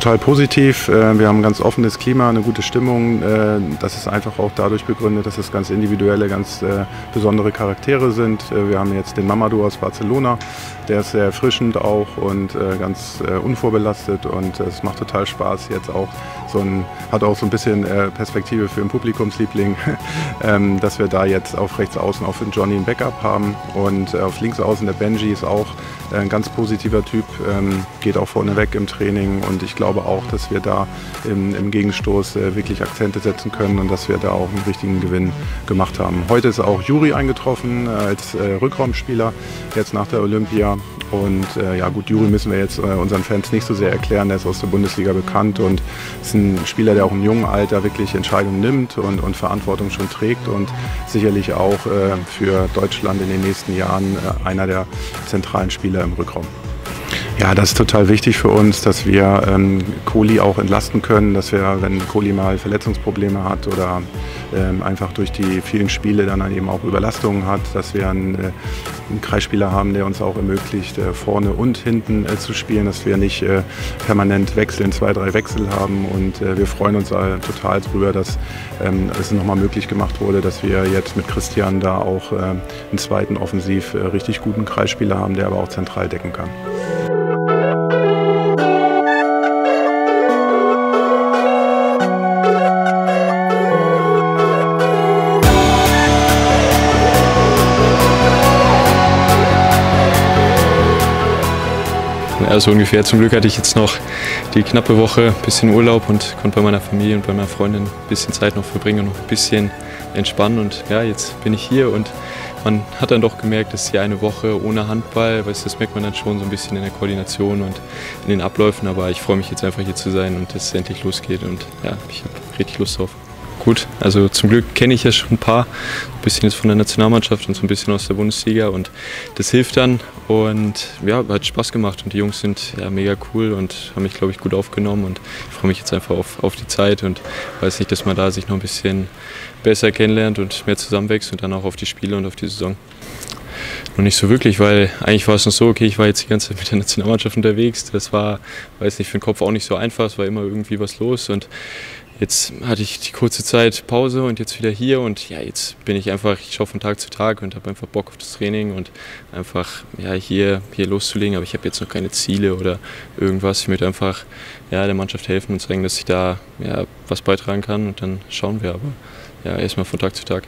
total positiv. Äh, wir haben ein ganz offenes Klima, eine gute Stimmung. Äh, das ist einfach auch dadurch begründet, dass es ganz individuelle, ganz äh, besondere Charaktere sind. Wir haben jetzt den Mamadou aus Barcelona, der ist sehr erfrischend auch und ganz unvorbelastet und es macht total Spaß jetzt auch so ein, hat auch so ein bisschen Perspektive für einen Publikumsliebling, ähm, dass wir da jetzt auf rechts außen auch für Johnny ein Backup haben und auf links außen der Benji ist auch ein ganz positiver Typ, ähm, geht auch vorne weg im Training und ich glaube auch, dass wir da im, im Gegenstoß äh, wirklich Akzente setzen können und dass wir da auch einen richtigen Gewinn gemacht haben. Heute ist auch Juri eingetroffen äh, als äh, Rückraumspieler, jetzt nach der Olympia. Und äh, ja gut, Juri müssen wir jetzt äh, unseren Fans nicht so sehr erklären, der ist aus der Bundesliga bekannt und ist ein Spieler, der auch im jungen Alter wirklich Entscheidungen nimmt und, und Verantwortung schon trägt und sicherlich auch äh, für Deutschland in den nächsten Jahren einer der zentralen Spieler im Rückraum. Ja, das ist total wichtig für uns, dass wir ähm, Kohli auch entlasten können, dass wir, wenn Kohli mal Verletzungsprobleme hat oder ähm, einfach durch die vielen Spiele dann eben auch Überlastungen hat, dass wir einen, äh, einen Kreisspieler haben, der uns auch ermöglicht, äh, vorne und hinten äh, zu spielen, dass wir nicht äh, permanent wechseln, zwei, drei Wechsel haben und wir freuen uns total darüber, dass ähm, es nochmal möglich gemacht wurde, dass wir jetzt mit Christian da auch einen zweiten offensiv richtig guten Kreisspieler haben, der aber auch zentral decken kann. Also ungefähr. Zum Glück hatte ich jetzt noch die knappe Woche ein bisschen Urlaub und konnte bei meiner Familie und bei meiner Freundin ein bisschen Zeit noch verbringen und noch ein bisschen entspannen. Und ja, jetzt bin ich hier und man hat dann doch gemerkt, dass hier eine Woche ohne Handball, weißt, das merkt man dann schon so ein bisschen in der Koordination und in den Abläufen. Aber ich freue mich jetzt einfach hier zu sein und dass es endlich losgeht. Und ja, ich habe richtig Lust drauf gut. Also zum Glück kenne ich ja schon ein paar, ein bisschen jetzt von der Nationalmannschaft und so ein bisschen aus der Bundesliga und das hilft dann und ja, hat Spaß gemacht und die Jungs sind ja mega cool und haben mich, glaube ich, gut aufgenommen und ich freue mich jetzt einfach auf, auf die Zeit und weiß nicht, dass man da sich noch ein bisschen besser kennenlernt und mehr zusammenwächst und dann auch auf die Spiele und auf die Saison. Noch nicht so wirklich, weil eigentlich war es noch so, okay, ich war jetzt die ganze Zeit mit der Nationalmannschaft unterwegs. Das war, weiß nicht, für den Kopf auch nicht so einfach, es war immer irgendwie was los und jetzt hatte ich die kurze Zeit Pause und jetzt wieder hier und ja, jetzt bin ich einfach, ich schaue von Tag zu Tag und habe einfach Bock auf das Training und einfach ja, hier, hier loszulegen. Aber ich habe jetzt noch keine Ziele oder irgendwas. Ich möchte einfach ja, der Mannschaft helfen und zeigen, dass ich da ja, was beitragen kann und dann schauen wir aber ja, erstmal von Tag zu Tag.